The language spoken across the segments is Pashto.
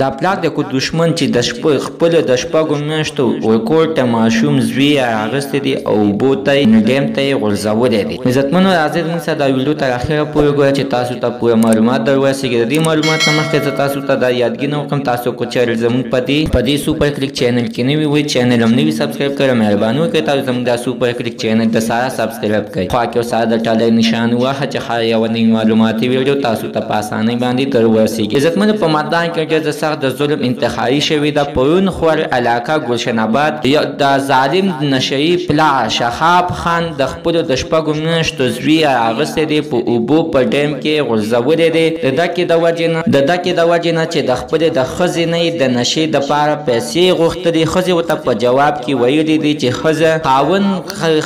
دا پلار د کو دشمن چې د شپې خپل د شپږو میاشتو ورکور ته ماشوم زوی راغستې دي او بو ته نډیم ته غورځولې دي عزتمنو راځي موږ سره دا ویډیو تر اخره پورې ګورئ چې تاسو ته پوره معلومات در ورسیږي د دې معلومات مخکې تاسو ته دا یادګی نه وکم تاسو کو چیرل زمون په دی په دی سوپر کلیک چینل کې نه وی وی چینل هم نه وی سبسکرایب کړی مهرباني وکړئ تاسو زمون دا سوپر کلیک چینل د سارا سبسکرایب کړئ خوا کې سارا د ټاله نشان وه چې هر یو نوی معلوماتي ویډیو تاسو ته په اسانۍ باندې در ورسیږي عزتمن په مدان کې ډېر د سخت د ظلم انتخابي شوی د پرون خور علاقه ګلشن آباد د ظالم نشئی پلار شخاب خان د په د شپږو میاشتو زوی اغستې دی په اوبو په ډیم کې غورځولې دی د دکې د وجې نه د دکې د وجې نه چې د خپل د خزې نه د نشې د پاره پیسې غوښتلې خزې وته په جواب کې ویلې دی چې خزه خاون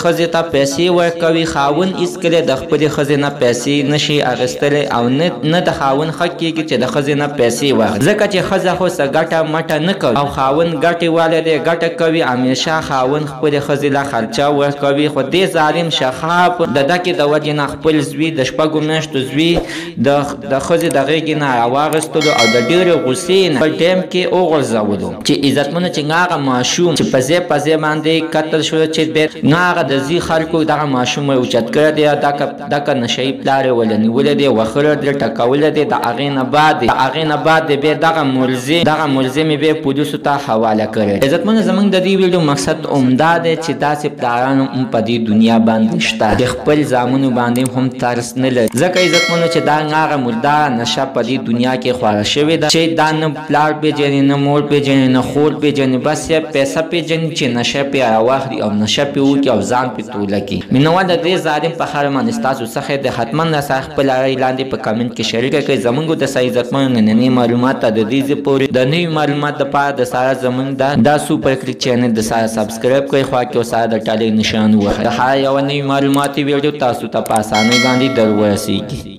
خزې ته پیسې ورکوي خاون اس کله د خپل خزې نه پیسې نشي اغستلې او نه نه د خاون حق کېږي چې د خزې نه پیسې واخ ځکه چې خزه خو سګټه مټه نه کوي او خاون ګټه والي دی ګټه کوي همیشه خاون خو د ښځي له خرچه ورکوي خو دې ظالم شخاب د دکې د وجې نه خپل زوي د شپږو مياشتو زوي د د ښځي د غيږې نه راواغستلو او د ډيرې غوسې نه په ډيم کې وغورځولو چې عزتمنو چې هغه ماشوم چې په زې په زې باندې قتل شو چې بې هغه د زي خلکو دغه ماشوم اوچت کړی دی او دا دکه نشه یی پلار یې ولې نیولی دی وخره درې ټکولی دی د هغې نه بعد د هغې نه بعد دی بیا دغه ملزم دغه ملزم یې بیا پولیسو ته حواله کړی عزتمنو زمونږ د دې ویډیو مقصد همدا دی چې داسې پلاران هم په دې دنیا باندې شته چې خپل زامنو باندې هم ترس نه لري ځکه عزتمنو چې دا هغه مرداره نشه په دې دنیا کې خواره شوې ده چې دا نه پلار پیژني نه مور پیژني نه خور پیژني بس یې پیسه پیژني چې نشه پې راواخلي او نشه پې وکړي او ځان پې توله کی مینوال د دی ظالم په خاوره باندی ستاسو څه خیر دی حتمن راسره خپل رای لاندی په کمینټ کی شریکه کړی زمونږ د سه عزتمنو نننی معلومات ته د دی ځی پوری د نوی معلومات د پاره د ساره زمونږ د دا سوپر کلیک چینل د ساره سبسکرایب کړی خوا کی ورسره د ټالی نشان ووهی د هره یوه نوی معلوماتی ویډیو تاسو ته په اسانی باندی در ورسیږی.